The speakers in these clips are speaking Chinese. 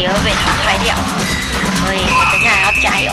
也会被淘汰掉，所以我等下还要加油。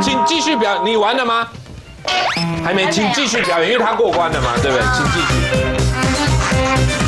请继续表，你完了吗？还没，请继续表演，因为他过关了嘛，对不对？请继续。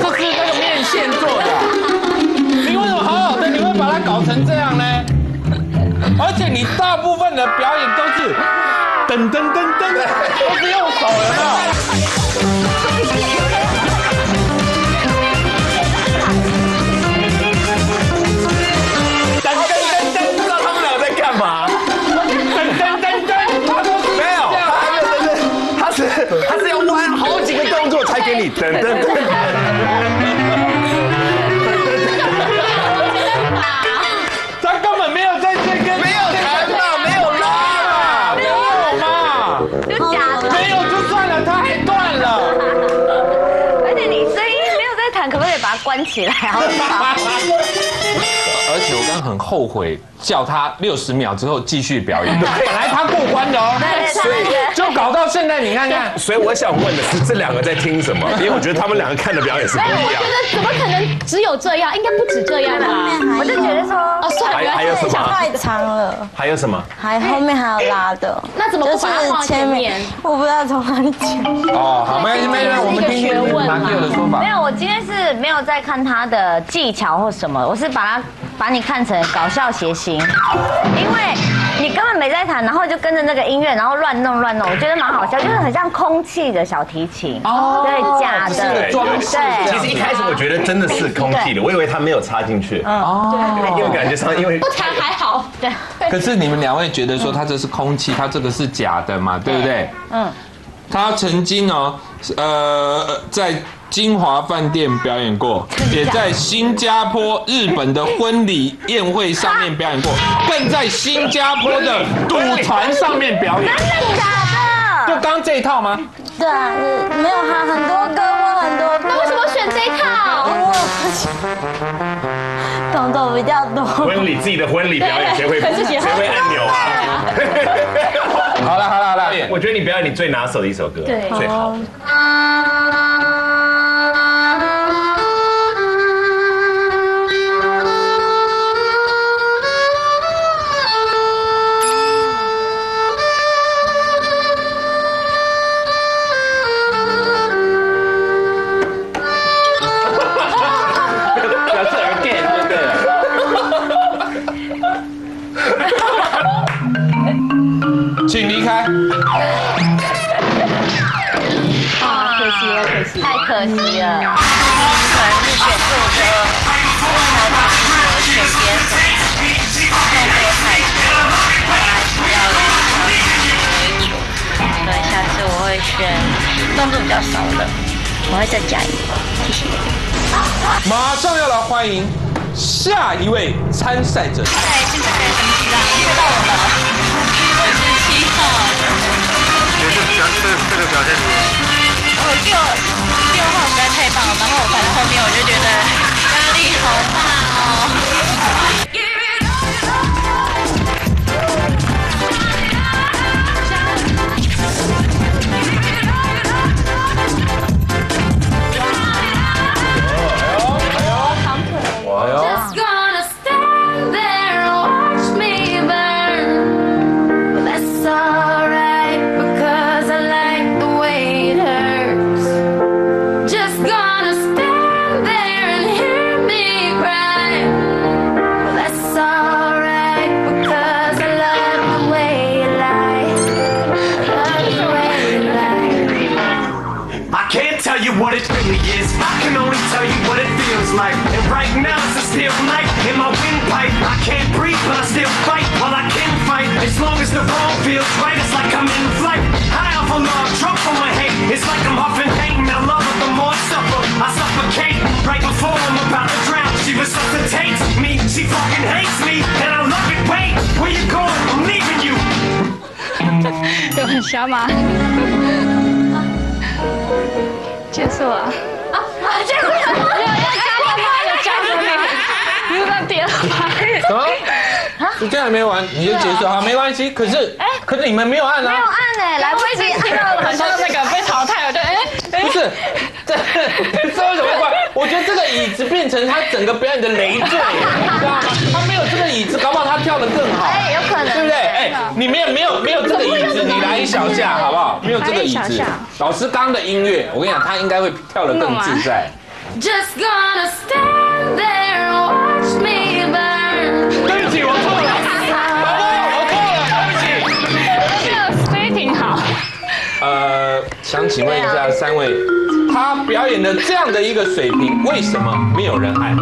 这是那个面线做的？你为什么好好的，你会把它搞成这样呢？而且你大部分的表演都是噔噔噔噔，都是用手，有没有？噔噔噔噔，不知道他们俩在干嘛？噔噔噔噔，他都是没有，他还没有噔噔，他是他是要弯好几个动作才给你噔噔噔。嘛，就假的，没有就算了，他还断了。而且你声音没有在弹，可不可以把它关起来？好不好？而且我刚刚很后悔叫他六十秒之后继续表演，本来他过关的哦，对所以就搞到现在，你看看，所以我想问的是，这两个在听什么？因为我觉得他们两个看的表演是不哎，一样我觉。得怎么可能只有这样？应该不止这样吧？我就觉得说，哦，算了，还有什么？太长了，还有什么？还后面还有拉的，那怎么不把它放在前面？我不知道从哪里讲。哦，好，没没关系，我们听听马蒂尔的说法。没有，我今天是没有在看他的技巧或什么，我是把它把你看成搞笑谐星，因为你根本没在弹，然后就跟着那个音乐，然后乱弄乱弄，我觉得蛮好笑，就是很像空气的小提琴，哦对，假的，个装饰对其实一开始我觉得真的是空气的，我以为他没有插进去。哦，因为感觉上因为不弹还好，对，可是你们两位觉得说他这是空气，他这个是假的嘛，对不对？嗯，他曾经哦，呃，在金华饭店表演过，也在新加坡、日本的婚礼宴会上面表演过，更在新加坡的赌船上面表演。真的假就的？刚刚这一套吗？对啊，你没有他很多歌，我很多歌，那为什么选这一套？我懂得比较多。婚礼自己的婚礼表演，谁会可是也谁会按钮啊？好了好了好了，我觉得你表演你最拿手的一首歌，对最好请离开。啊，可惜了，可惜。太可惜了。可能是选错歌，为了他是选别的，动作太多，还是要以为主。所以下次我会选动作比较少的，我会再加一个。谢谢。马上要来欢迎下一位参赛者。在，现在很紧张，遇到我了。我是七号。这个表这个这个表现如何？我六六号实在太棒了，然后我反正后面我 you what it really is. I can only tell you what it feels like. And right now it's a steel night in my windpipe. I can't breathe, but I still fight. Well, I can fight as long as the wrong feels right. It's like I'm in flight. High off of love, drunk from my hate. It's like I'm huffing pain. I love it the more I suffer. I suffocate right before I'm about to drown. She resuscitates me. She fucking hates me, and I love it. Wait, where you going? I'm leaving you. 有很瞎吗？ 结束了。啊，结束了。没有要加分吗？有加分吗？你是在点吗？什么？时间还没完你就结束啊，没关系。可是哎，可是你们没有按啊没有啊？按哎，来不及按了。很像那个被淘汰了，对哎哎不是，这 这为什么会怪？我觉得这个椅子变成他整个表演的累赘，你知道吗？椅子，搞不好他跳得更好。哎，有可能。对不对？哎，你没有没有没有这个椅子，你来一小下好不好？没有这个椅子，老师刚刚的音乐，我跟你讲，他应该会跳得更自在。Just gonna stand there and watch me burn. 对不起，我错了，宝宝，我错了，对不起。这个 setting 好。呃，想请问一下三位，他表演的这样的一个水平，为什么没有人爱？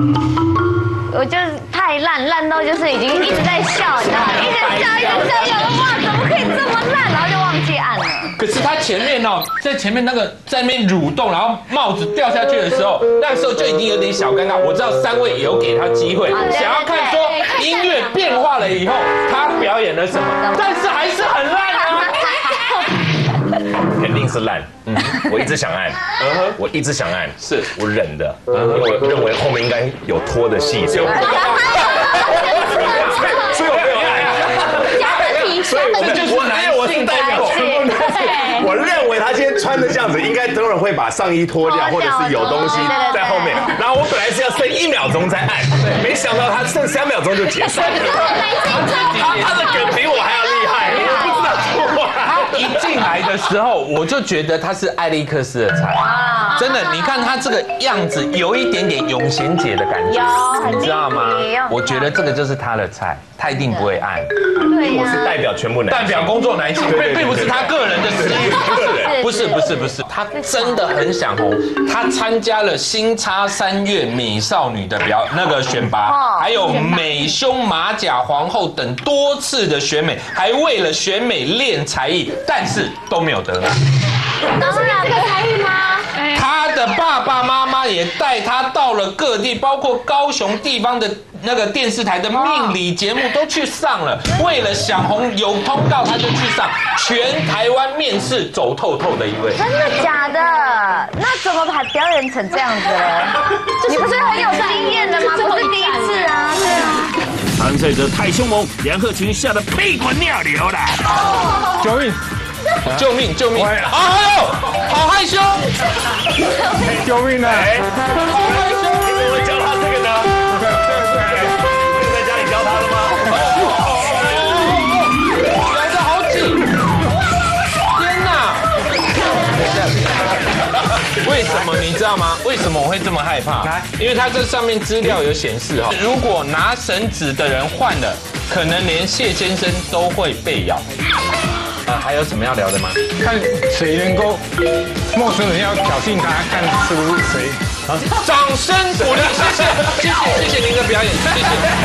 我就是太烂，烂到就是已经一直在笑，你知道吗？一直笑，一直笑，想说哇，怎么可以这么烂？然后就忘记按了。可是他前面哦，在前面那个在那边蠕动，然后帽子掉下去的时候，那个时候就已经有点小尴尬。我知道三位有给他机会，想要看说音乐变化了以后，他表演了什么，但是还是很烂是烂。嗯，我一直想按，嗯哼。我一直想按，是。我忍的，因为我认为后面应该有拖的戏，所以我所以我没有按。所以我这就是我因为我是代表。全部男性，我认为他今天穿的这样子，应该等会儿会把上衣脱掉，或者是有东西在后面。然后我本来是要剩一秒钟再按，没想到他剩三秒钟就结束了。他 他的梗比我还要。一进来的时候，我就觉得他是艾利克斯的菜，真的，你看他这个样子，有一点点永贤姐的感觉，你知道吗？我觉得这个就是他的菜，他一定不会按，对我是代表全部男性，代表工作男性，并并不是他个人的私欲，不是不是不是，他真的很想红，他参加了新叉三月美少女的表那个选拔，哦。还有美胸马甲皇后等多次的选美，还为了选美练才艺，但是都没有得名。都是两个才艺吗？他的爸爸妈妈也带他到了各地，包括高雄地方的那个电视台的命理节目都去上了。为了想红，有通告他就去上，全台湾面试走透透的一位。真的假的？那怎么还表演成这样子了？你不是很有经验的吗？不是第一次啊，对啊。参赛者太凶猛，梁鹤群吓得屁滚尿流了。救命！救命！救命！啊，哎呦，好害羞！救命啊！好害羞！为什么你知道吗？为什么我会这么害怕？因为它这上面资料有显示哈，如果拿绳子的人换了，可能连谢先生都会被咬。呃，还有什么要聊的吗？看谁能够陌生人要挑衅他，看是不是谁。掌声鼓励，谢谢，谢谢，谢谢您的表演，谢谢。